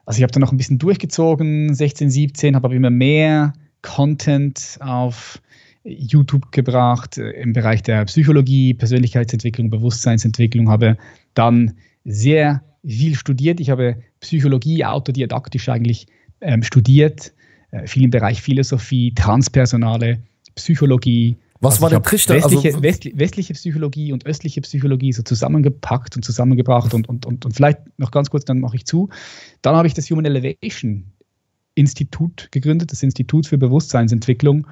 also ich habe dann noch ein bisschen durchgezogen, 16, 17, habe aber immer mehr Content auf YouTube gebracht äh, im Bereich der Psychologie, Persönlichkeitsentwicklung, Bewusstseinsentwicklung, habe dann sehr viel studiert. Ich habe Psychologie autodidaktisch eigentlich ähm, studiert, äh, viel im Bereich Philosophie, transpersonale Psychologie, was also war der Trichter? Westliche, also, westliche Psychologie und östliche Psychologie so zusammengepackt und zusammengebracht und, und, und, und vielleicht noch ganz kurz, dann mache ich zu. Dann habe ich das Human Elevation Institut gegründet, das Institut für Bewusstseinsentwicklung.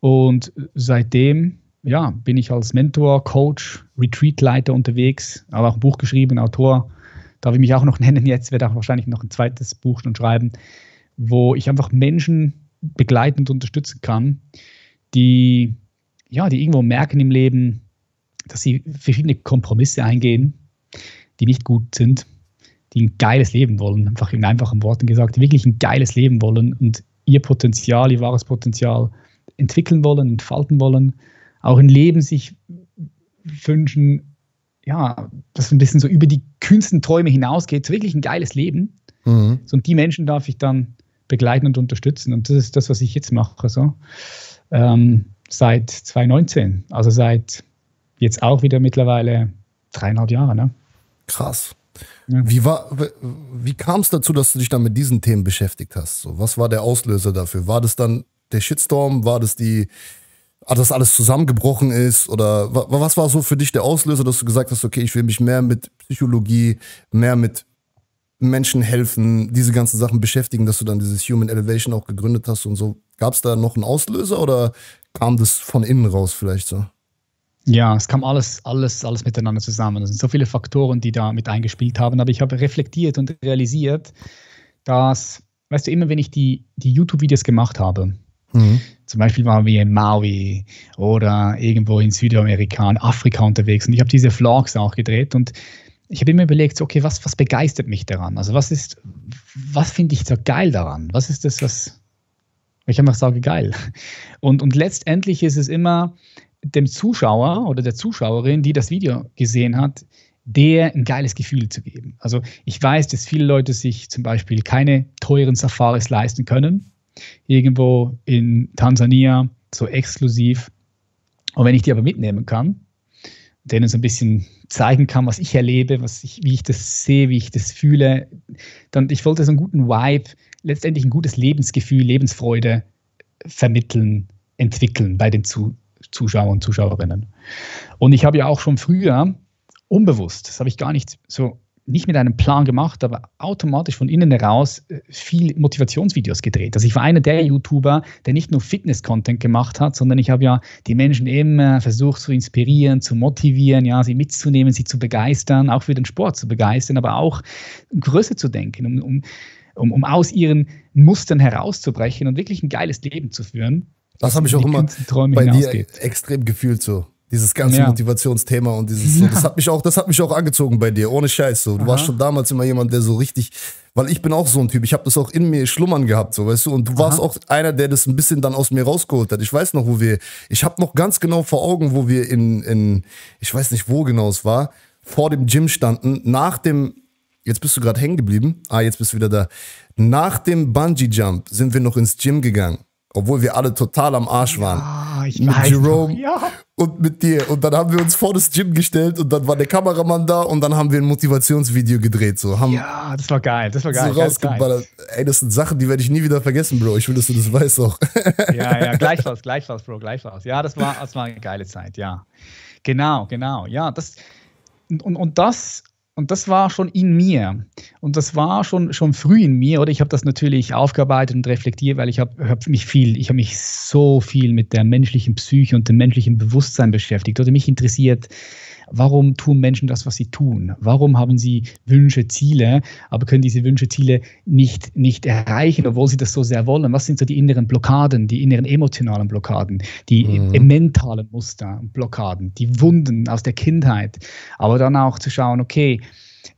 Und seitdem ja, bin ich als Mentor, Coach, Retreatleiter unterwegs, habe auch ein Buch geschrieben, Autor. Darf ich mich auch noch nennen jetzt, werde auch wahrscheinlich noch ein zweites Buch schon schreiben, wo ich einfach Menschen begleitend unterstützen kann, die ja, die irgendwo merken im Leben, dass sie verschiedene Kompromisse eingehen, die nicht gut sind, die ein geiles Leben wollen, einfach in einfachen Worten gesagt, die wirklich ein geiles Leben wollen und ihr Potenzial, ihr wahres Potenzial entwickeln wollen, entfalten wollen, auch ein Leben sich wünschen, ja, das ein bisschen so über die kühnsten Träume hinausgeht, so wirklich ein geiles Leben. Mhm. So, und die Menschen darf ich dann begleiten und unterstützen. Und das ist das, was ich jetzt mache. So. Ähm, seit 2019, also seit jetzt auch wieder mittlerweile dreieinhalb Jahre. Ne? Krass. Ja. Wie, wie kam es dazu, dass du dich dann mit diesen Themen beschäftigt hast? So, was war der Auslöser dafür? War das dann der Shitstorm? War das die, dass alles zusammengebrochen ist? Oder was war so für dich der Auslöser, dass du gesagt hast, okay, ich will mich mehr mit Psychologie, mehr mit Menschen helfen, diese ganzen Sachen beschäftigen, dass du dann dieses Human Elevation auch gegründet hast und so. Gab es da noch einen Auslöser oder kam das von innen raus vielleicht so? Ja, es kam alles, alles, alles miteinander zusammen. Es sind so viele Faktoren, die da mit eingespielt haben. Aber ich habe reflektiert und realisiert, dass, weißt du, immer wenn ich die, die YouTube-Videos gemacht habe, mhm. zum Beispiel waren wir in Maui oder irgendwo in Südamerika, in Afrika unterwegs und ich habe diese Vlogs auch gedreht und ich habe immer überlegt, okay, was, was begeistert mich daran? Also was ist, was finde ich so geil daran? Was ist das, was, ich einfach sage, geil. Und, und letztendlich ist es immer dem Zuschauer oder der Zuschauerin, die das Video gesehen hat, der ein geiles Gefühl zu geben. Also ich weiß, dass viele Leute sich zum Beispiel keine teuren Safaris leisten können, irgendwo in Tansania, so exklusiv. Und wenn ich die aber mitnehmen kann, denen so ein bisschen zeigen kann, was ich erlebe, was ich, wie ich das sehe, wie ich das fühle, dann ich wollte so einen guten Vibe letztendlich ein gutes Lebensgefühl, Lebensfreude vermitteln, entwickeln bei den Zu Zuschauern und Zuschauerinnen. Und ich habe ja auch schon früher unbewusst, das habe ich gar nicht so nicht mit einem Plan gemacht, aber automatisch von innen heraus äh, viel Motivationsvideos gedreht. Also ich war einer der YouTuber, der nicht nur Fitness-Content gemacht hat, sondern ich habe ja die Menschen immer versucht zu inspirieren, zu motivieren, ja, sie mitzunehmen, sie zu begeistern, auch für den Sport zu begeistern, aber auch größer zu denken, um, um um, um aus ihren Mustern herauszubrechen und wirklich ein geiles Leben zu führen. Das habe ich auch immer bei dir extrem gefühlt so. Dieses ganze ja. Motivationsthema und dieses, so, das hat mich auch, das hat mich auch angezogen bei dir, ohne Scheiß. So. Du Aha. warst schon damals immer jemand, der so richtig, weil ich bin auch so ein Typ, ich habe das auch in mir schlummern gehabt, so weißt du, und du Aha. warst auch einer, der das ein bisschen dann aus mir rausgeholt hat. Ich weiß noch, wo wir, ich habe noch ganz genau vor Augen, wo wir in, in, ich weiß nicht, wo genau es war, vor dem Gym standen, nach dem, jetzt bist du gerade hängen geblieben, ah, jetzt bist du wieder da. Nach dem Bungee Jump sind wir noch ins Gym gegangen obwohl wir alle total am Arsch waren. Ja, ich mit weiß Jerome noch, ja. und mit dir. Und dann haben wir uns vor das Gym gestellt und dann war der Kameramann da und dann haben wir ein Motivationsvideo gedreht. So. Haben ja, das war geil, das war geil. So rausgeballert. Ey, das sind Sachen, die werde ich nie wieder vergessen, Bro. Ich will, dass du das weißt auch. ja, ja, gleich was, gleich was, Bro, gleich was. Ja, das war, das war eine geile Zeit, ja. Genau, genau. Ja, das, und, und das und das war schon in mir. Und das war schon, schon früh in mir, oder? Ich habe das natürlich aufgearbeitet und reflektiert, weil ich habe hab mich viel, ich habe mich so viel mit der menschlichen Psyche und dem menschlichen Bewusstsein beschäftigt. Oder mich interessiert, Warum tun Menschen das, was sie tun? Warum haben sie Wünsche, Ziele, aber können diese Wünsche, Ziele nicht, nicht erreichen, obwohl sie das so sehr wollen? Was sind so die inneren Blockaden, die inneren emotionalen Blockaden, die mhm. mentalen Muster, Blockaden, die Wunden aus der Kindheit? Aber dann auch zu schauen, okay,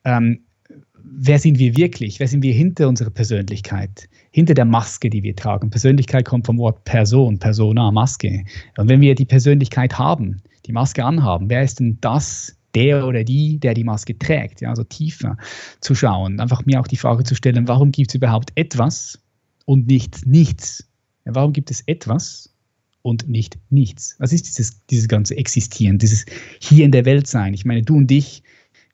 ähm, wer sind wir wirklich? Wer sind wir hinter unserer Persönlichkeit? Hinter der Maske, die wir tragen. Persönlichkeit kommt vom Wort Person, Persona, Maske. Und wenn wir die Persönlichkeit haben, die Maske anhaben. Wer ist denn das, der oder die, der die Maske trägt? Ja, also tiefer zu schauen. Einfach mir auch die Frage zu stellen, warum gibt es überhaupt etwas und nicht nichts? Ja, warum gibt es etwas und nicht nichts? Was ist dieses, dieses ganze Existieren, dieses hier in der Welt sein? Ich meine, du und ich,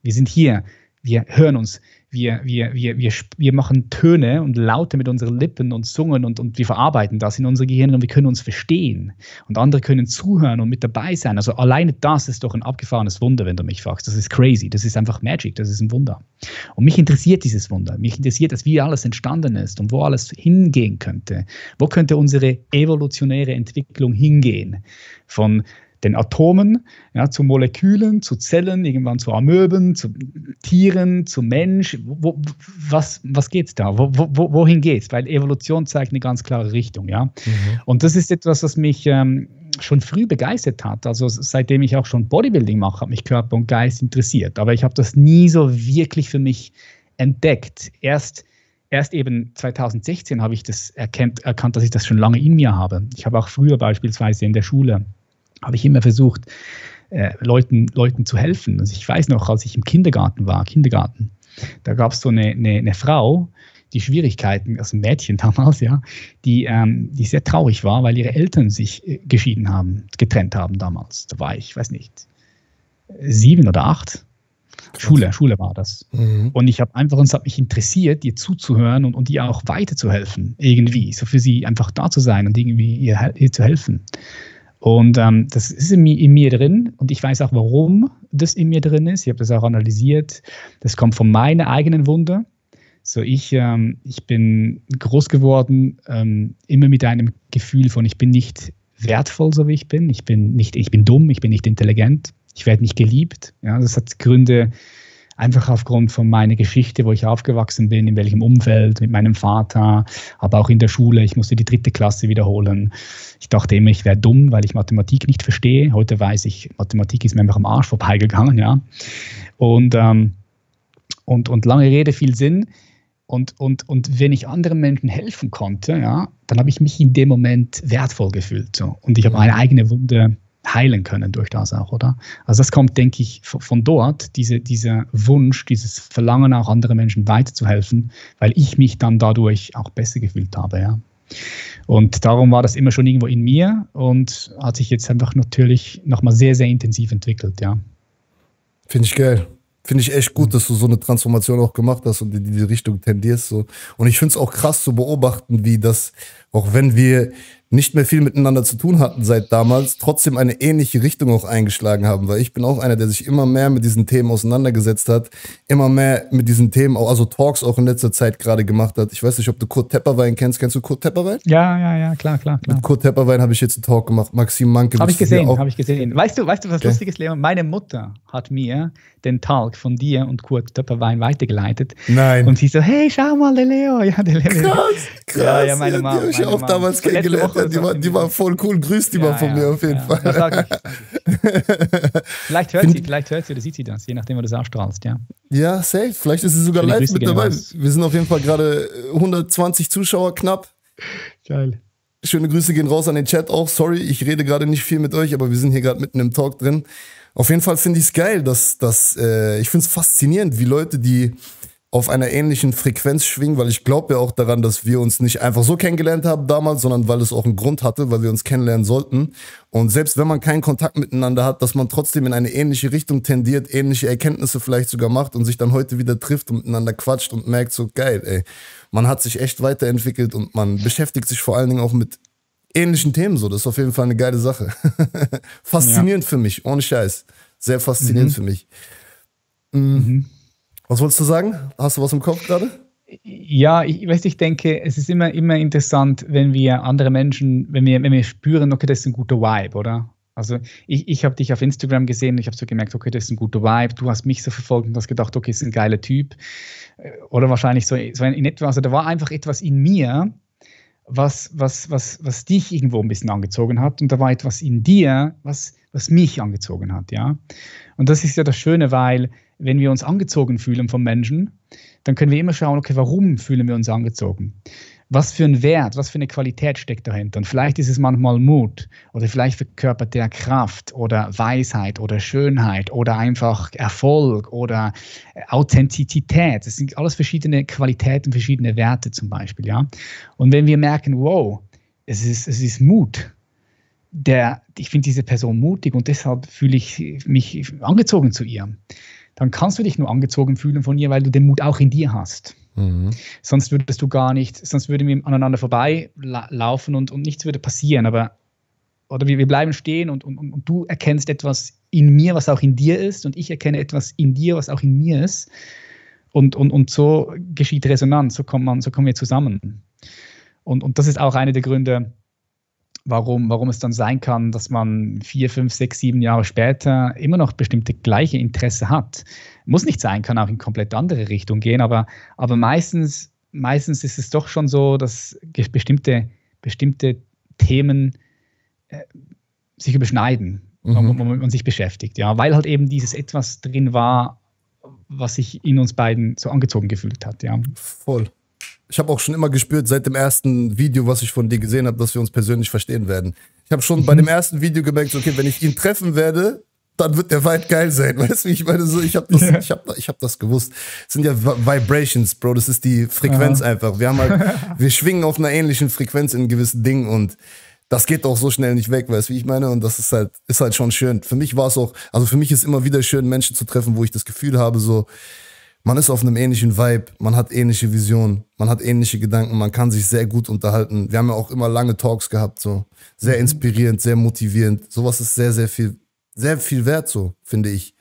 wir sind hier, wir hören uns, wir, wir, wir, wir, wir machen Töne und Laute mit unseren Lippen und Zungen und, und wir verarbeiten das in unsere Gehirne und wir können uns verstehen. Und andere können zuhören und mit dabei sein. Also alleine das ist doch ein abgefahrenes Wunder, wenn du mich fragst. Das ist crazy. Das ist einfach Magic. Das ist ein Wunder. Und mich interessiert dieses Wunder. Mich interessiert, dass wie alles entstanden ist und wo alles hingehen könnte. Wo könnte unsere evolutionäre Entwicklung hingehen? Von den Atomen, ja, zu Molekülen, zu Zellen, irgendwann zu Amöben, zu Tieren, zu Mensch. Wo, was was geht es da? Wo, wo, wohin geht es? Weil Evolution zeigt eine ganz klare Richtung. Ja? Mhm. Und das ist etwas, was mich ähm, schon früh begeistert hat. Also seitdem ich auch schon Bodybuilding mache, hat mich Körper und Geist interessiert. Aber ich habe das nie so wirklich für mich entdeckt. Erst erst eben 2016 habe ich das erkennt, erkannt, dass ich das schon lange in mir habe. Ich habe auch früher beispielsweise in der Schule habe ich immer versucht, äh, Leuten, Leuten zu helfen. Also ich weiß noch, als ich im Kindergarten war, Kindergarten, da gab es so eine, eine, eine, Frau, die Schwierigkeiten, also ein Mädchen damals, ja, die, ähm, die sehr traurig war, weil ihre Eltern sich äh, geschieden haben, getrennt haben damals. Da war ich, weiß nicht, sieben oder acht. Schule, Schule war das. Mhm. Und ich habe einfach, es hat mich interessiert, ihr zuzuhören und, und ihr auch weiterzuhelfen, irgendwie, so für sie einfach da zu sein und irgendwie ihr, ihr zu helfen. Und ähm, das ist in mir, in mir, drin und ich weiß auch, warum das in mir drin ist. Ich habe das auch analysiert. Das kommt von meiner eigenen Wunde. So, ich, ähm, ich bin groß geworden, ähm, immer mit einem Gefühl von, ich bin nicht wertvoll, so wie ich bin. Ich bin nicht, ich bin dumm, ich bin nicht intelligent, ich werde nicht geliebt. Ja, das hat Gründe, einfach aufgrund von meiner Geschichte, wo ich aufgewachsen bin, in welchem Umfeld, mit meinem Vater, aber auch in der Schule. Ich musste die dritte Klasse wiederholen. Ich dachte immer, ich wäre dumm, weil ich Mathematik nicht verstehe. Heute weiß ich, Mathematik ist mir einfach am Arsch vorbeigegangen, ja. Und, ähm, und, und lange Rede, viel Sinn. Und, und, und wenn ich anderen Menschen helfen konnte, ja, dann habe ich mich in dem Moment wertvoll gefühlt. So. Und ich habe meine eigene Wunde heilen können durch das auch, oder? Also das kommt, denke ich, von dort, diese, dieser Wunsch, dieses Verlangen auch anderen Menschen weiterzuhelfen, weil ich mich dann dadurch auch besser gefühlt habe, ja. Und darum war das immer schon irgendwo in mir und hat sich jetzt einfach natürlich nochmal sehr, sehr intensiv entwickelt, ja. Finde ich geil. Finde ich echt gut, dass du so eine Transformation auch gemacht hast und in diese Richtung tendierst. So. Und ich finde es auch krass zu beobachten, wie das, auch wenn wir nicht mehr viel miteinander zu tun hatten seit damals, trotzdem eine ähnliche Richtung auch eingeschlagen haben, weil ich bin auch einer, der sich immer mehr mit diesen Themen auseinandergesetzt hat, immer mehr mit diesen Themen, also Talks auch in letzter Zeit gerade gemacht hat. Ich weiß nicht, ob du Kurt Tepperwein kennst. Kennst du Kurt Tepperwein? Ja, ja, ja, klar, klar. klar. Mit Kurt Tepperwein habe ich jetzt einen Talk gemacht. Maxim Manke. Habe ich gesehen, habe ich gesehen. Weißt du, weißt du, was okay. lustig ist, Leon? Meine Mutter hat mir den Talk von dir und Kurt Töpperwein weitergeleitet. Nein. Und sie so, hey, schau mal, der Leo. Ja, der Leo. Krass, krass. Ja, ja, meine Mama. Die habe ich auch damals kennengelernt. Ja, die, war, die war voll cool. Grüß die ja, mal von ja, mir auf jeden Fall. Das sag ich. vielleicht, hört sie, vielleicht hört sie oder sieht sie das, je nachdem, wo du das ausstrahlst, ja. Ja, safe. Vielleicht ist sie sogar live mit dabei. Wir sind auf jeden Fall gerade 120 Zuschauer knapp. Geil. Schöne Grüße gehen raus an den Chat auch. Sorry, ich rede gerade nicht viel mit euch, aber wir sind hier gerade mitten im Talk drin. Auf jeden Fall finde ich es geil, dass, dass äh, ich finde es faszinierend, wie Leute, die auf einer ähnlichen Frequenz schwingen, weil ich glaube ja auch daran, dass wir uns nicht einfach so kennengelernt haben damals, sondern weil es auch einen Grund hatte, weil wir uns kennenlernen sollten. Und selbst wenn man keinen Kontakt miteinander hat, dass man trotzdem in eine ähnliche Richtung tendiert, ähnliche Erkenntnisse vielleicht sogar macht und sich dann heute wieder trifft und miteinander quatscht und merkt so geil, ey, man hat sich echt weiterentwickelt und man beschäftigt sich vor allen Dingen auch mit ähnlichen Themen so. Das ist auf jeden Fall eine geile Sache. faszinierend ja. für mich, ohne Scheiß. Sehr faszinierend mhm. für mich. Mhm. Mhm. Was wolltest du sagen? Hast du was im Kopf gerade? Ja, ich weiß, ich denke, es ist immer, immer interessant, wenn wir andere Menschen, wenn wir, wenn wir spüren, okay, das ist ein guter Vibe, oder? Also ich, ich habe dich auf Instagram gesehen, ich habe so gemerkt, okay, das ist ein guter Vibe, du hast mich so verfolgt und hast gedacht, okay, das ist ein geiler Typ. Oder wahrscheinlich so, so in etwa, also da war einfach etwas in mir, was, was, was, was dich irgendwo ein bisschen angezogen hat und da war etwas in dir, was, was mich angezogen hat, ja. Und das ist ja das Schöne, weil wenn wir uns angezogen fühlen vom Menschen, dann können wir immer schauen, okay, warum fühlen wir uns angezogen? Was für ein Wert, was für eine Qualität steckt dahinter? Und vielleicht ist es manchmal Mut oder vielleicht verkörpert der Kraft oder Weisheit oder Schönheit oder einfach Erfolg oder Authentizität. Das sind alles verschiedene Qualitäten, verschiedene Werte zum Beispiel, ja. Und wenn wir merken, wow, es ist, es ist Mut, der, ich finde diese Person mutig und deshalb fühle ich mich angezogen zu ihr dann kannst du dich nur angezogen fühlen von ihr, weil du den Mut auch in dir hast. Mhm. Sonst würdest du gar nicht, sonst würden wir aneinander vorbeilaufen und, und nichts würde passieren. Aber oder wir, wir bleiben stehen und, und, und du erkennst etwas in mir, was auch in dir ist, und ich erkenne etwas in dir, was auch in mir ist. Und, und, und so geschieht Resonanz, so, kommt man, so kommen wir zusammen. Und, und das ist auch einer der Gründe, warum, warum es dann sein kann, dass man vier, fünf, sechs, sieben Jahre später immer noch bestimmte gleiche Interesse hat. Muss nicht sein, kann auch in komplett andere Richtung gehen, aber, aber meistens, meistens ist es doch schon so, dass bestimmte, bestimmte Themen äh, sich überschneiden, mhm. womit man sich beschäftigt. Ja, weil halt eben dieses etwas drin war, was sich in uns beiden so angezogen gefühlt hat. Ja. Voll ich habe auch schon immer gespürt, seit dem ersten Video, was ich von dir gesehen habe, dass wir uns persönlich verstehen werden. Ich habe schon mhm. bei dem ersten Video gemerkt, okay, wenn ich ihn treffen werde, dann wird der weit geil sein. Weißt du, ich meine, so, ich habe das, ich hab, ich hab das gewusst. Es sind ja Vibrations, Bro, das ist die Frequenz Aha. einfach. Wir haben halt, wir schwingen auf einer ähnlichen Frequenz in gewissen Dingen und das geht auch so schnell nicht weg, weißt du, wie ich meine? Und das ist halt, ist halt schon schön. Für mich war es auch, also für mich ist immer wieder schön, Menschen zu treffen, wo ich das Gefühl habe, so, man ist auf einem ähnlichen Vibe, man hat ähnliche Visionen, man hat ähnliche Gedanken, man kann sich sehr gut unterhalten. Wir haben ja auch immer lange Talks gehabt, so sehr mhm. inspirierend, sehr motivierend. Sowas ist sehr, sehr viel, sehr viel wert, so finde ich.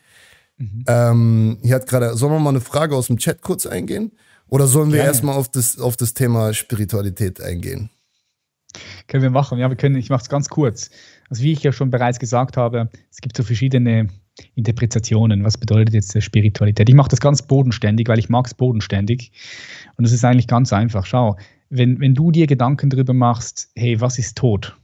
Mhm. Ähm, hier hat gerade, sollen wir mal eine Frage aus dem Chat kurz eingehen? Oder sollen wir ja, erstmal auf das, auf das Thema Spiritualität eingehen? Können wir machen, ja, wir können, ich mache es ganz kurz. Also wie ich ja schon bereits gesagt habe, es gibt so verschiedene Interpretationen. Was bedeutet jetzt Spiritualität? Ich mache das ganz bodenständig, weil ich mag es bodenständig. Und es ist eigentlich ganz einfach. Schau, wenn, wenn du dir Gedanken darüber machst, hey, was ist Tod?